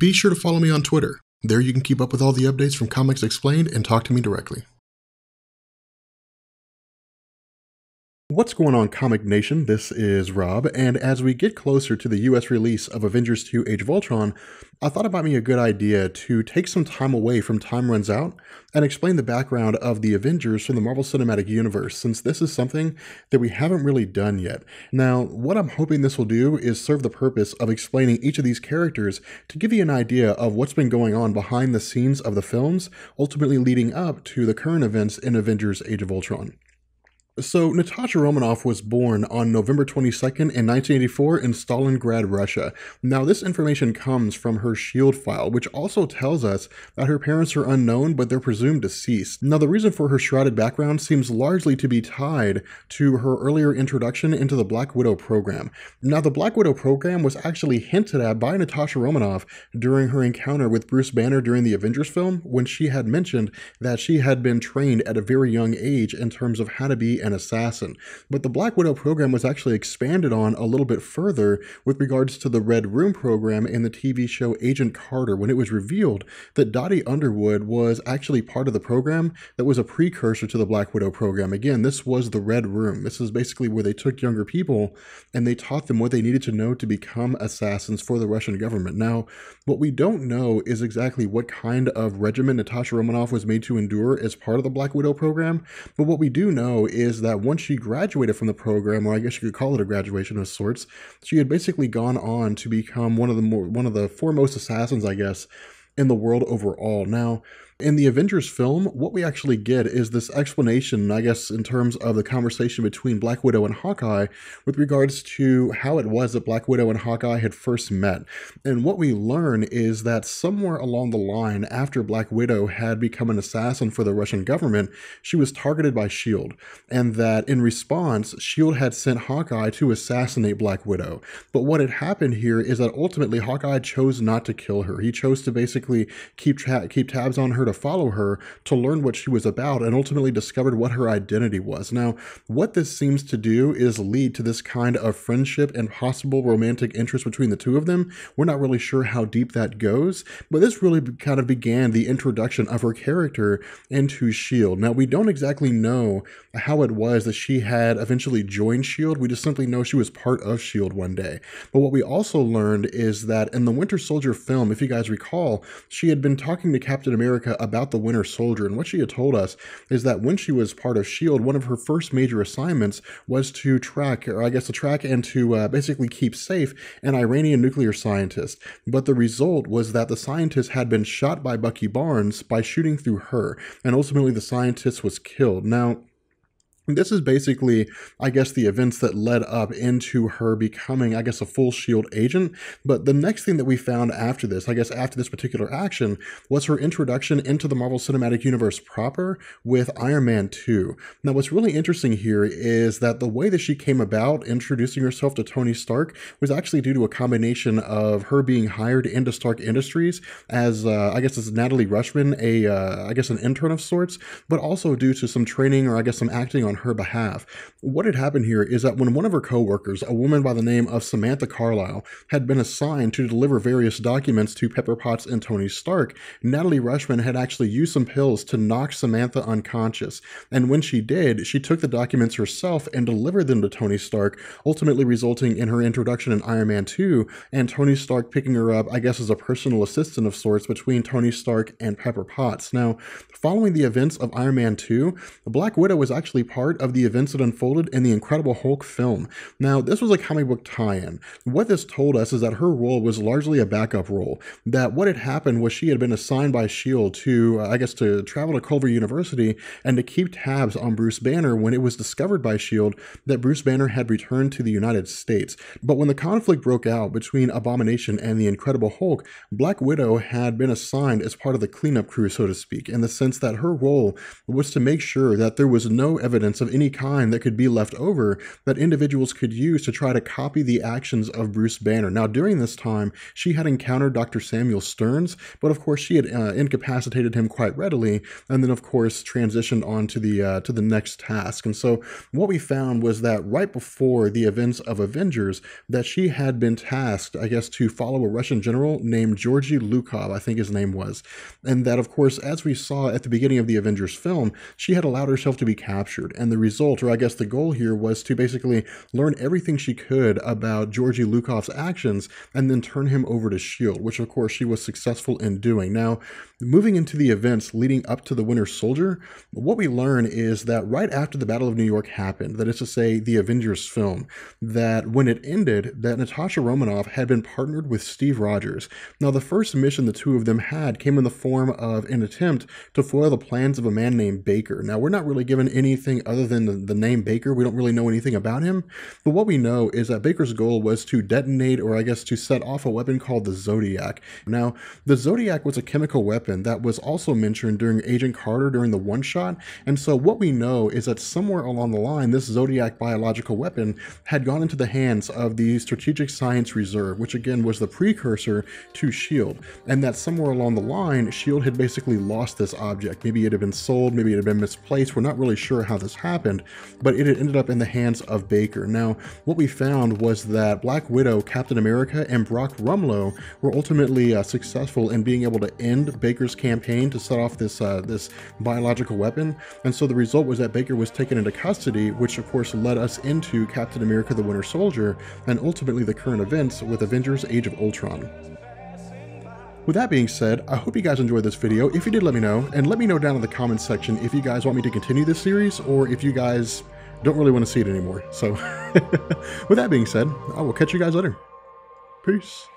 Be sure to follow me on Twitter. There you can keep up with all the updates from Comics Explained and talk to me directly. What's going on, Comic Nation? This is Rob, and as we get closer to the US release of Avengers 2 Age of Ultron, I thought it might be a good idea to take some time away from Time Runs Out and explain the background of the Avengers from the Marvel Cinematic Universe, since this is something that we haven't really done yet. Now, what I'm hoping this will do is serve the purpose of explaining each of these characters to give you an idea of what's been going on behind the scenes of the films, ultimately leading up to the current events in Avengers Age of Ultron. So, Natasha Romanoff was born on November 22nd in 1984 in Stalingrad, Russia. Now, this information comes from her SHIELD file, which also tells us that her parents are unknown, but they're presumed deceased. Now, the reason for her shrouded background seems largely to be tied to her earlier introduction into the Black Widow program. Now, the Black Widow program was actually hinted at by Natasha Romanoff during her encounter with Bruce Banner during the Avengers film, when she had mentioned that she had been trained at a very young age in terms of how to be an an assassin. But the Black Widow program was actually expanded on a little bit further with regards to the Red Room program in the TV show Agent Carter when it was revealed that Dottie Underwood was actually part of the program that was a precursor to the Black Widow program. Again, this was the Red Room. This is basically where they took younger people and they taught them what they needed to know to become assassins for the Russian government. Now, what we don't know is exactly what kind of regimen Natasha Romanoff was made to endure as part of the Black Widow program, but what we do know is that once she graduated from the program, or I guess you could call it a graduation of sorts, she had basically gone on to become one of the more one of the foremost assassins, I guess, in the world overall. Now, in the Avengers film, what we actually get is this explanation, I guess, in terms of the conversation between Black Widow and Hawkeye with regards to how it was that Black Widow and Hawkeye had first met. And what we learn is that somewhere along the line, after Black Widow had become an assassin for the Russian government, she was targeted by S.H.I.E.L.D. And that in response, S.H.I.E.L.D. had sent Hawkeye to assassinate Black Widow. But what had happened here is that ultimately Hawkeye chose not to kill her. He chose to basically keep, tra- keep tabs on her to follow her to learn what she was about and ultimately discovered what her identity was. Now, what this seems to do is lead to this kind of friendship and possible romantic interest between the two of them. We're not really sure how deep that goes, but this really kind of began the introduction of her character into S.H.I.E.L.D. Now, we don't exactly know how it was that she had eventually joined S.H.I.E.L.D., we just simply know she was part of S.H.I.E.L.D. one day. But what we also learned is that in the Winter Soldier film, if you guys recall, she had been talking to Captain America about the Winter Soldier. And what she had told us is that when she was part of S.H.I.E.L.D., one of her first major assignments was to track, or I guess to track and to uh, basically keep safe an Iranian nuclear scientist. But the result was that the scientist had been shot by Bucky Barnes by shooting through her. And ultimately, the scientist was killed. Now, this is basically, I guess, the events that led up into her becoming, I guess, a full SHIELD agent. But the next thing that we found after this, I guess, after this particular action, was her introduction into the Marvel Cinematic Universe proper with Iron Man 2. Now, what's really interesting here is that the way that she came about introducing herself to Tony Stark was actually due to a combination of her being hired into Stark Industries as, uh, I guess, as Natalie Rushman, a, uh, I guess, an intern of sorts, but also due to some training or I guess some acting on her behalf. What had happened here is that when one of her coworkers, a woman by the name of Samantha Carlisle, had been assigned to deliver various documents to Pepper Potts and Tony Stark, Natalie Rushman had actually used some pills to knock Samantha unconscious. And when she did, she took the documents herself and delivered them to Tony Stark, ultimately resulting in her introduction in Iron Man 2 and Tony Stark picking her up, I guess, as a personal assistant of sorts between Tony Stark and Pepper Potts. Now, following the events of Iron Man 2, Black Widow was actually part part of the events that unfolded in the Incredible Hulk film. Now, this was a comic book tie in. What this told us is that her role was largely a backup role. That what had happened was she had been assigned by S.H.I.E.L.D. to, uh, I guess, to travel to Culver University and to keep tabs on Bruce Banner when it was discovered by S.H.I.E.L.D. that Bruce Banner had returned to the United States. But when the conflict broke out between Abomination and the Incredible Hulk, Black Widow had been assigned as part of the cleanup crew, so to speak, in the sense that her role was to make sure that there was no evidence of any kind that could be left over that individuals could use to try to copy the actions of Bruce Banner. Now, during this time, she had encountered Dr. Samuel Stearns, but of course, she had uh, incapacitated him quite readily, and then, of course, transitioned on to the uh, to the next task. And so, what we found was that right before the events of Avengers, that she had been tasked, I guess, to follow a Russian general named Georgy Lukov, I think his name was, and that, of course, as we saw at the beginning of the Avengers film, she had allowed herself to be captured, and the result, or I guess the goal here, was to basically learn everything she could about Georgy Lukov's actions and then turn him over to S.H.I.E.L.D., which of course she was successful in doing. Now, moving into the events leading up to the Winter Soldier, what we learn is that right after the Battle of New York happened, that is to say, the Avengers film, that when it ended, that Natasha Romanoff had been partnered with Steve Rogers. Now, the first mission the two of them had came in the form of an attempt to foil the plans of a man named Baker. Now, we're not really given anything other than the, the name Baker. We don't really know anything about him. But what we know is that Baker's goal was to detonate, or I guess to set off a weapon called the Zodiac. Now, the Zodiac was a chemical weapon that was also mentioned during Agent Carter during the one shot. And so what we know is that somewhere along the line, this Zodiac biological weapon had gone into the hands of the Strategic Science Reserve, which again was the precursor to S.H.I.E.L.D. And that somewhere along the line, S.H.I.E.L.D. had basically lost this object. Maybe it had been sold, maybe it had been misplaced. We're not really sure how this happened, but it had ended up in the hands of Baker. Now, what we found was that Black Widow, Captain America, and Brock Rumlow were ultimately uh, successful in being able to end Baker's campaign to set off this uh, this biological weapon. And so the result was that Baker was taken into custody, which of course led us into Captain America: The Winter Soldier, and ultimately the current events with Avengers: Age of Ultron. With that being said, I hope you guys enjoyed this video. If you did, let me know. And let me know down in the comments section if you guys want me to continue this series or if you guys don't really want to see it anymore. So with that being said, I will catch you guys later. Peace.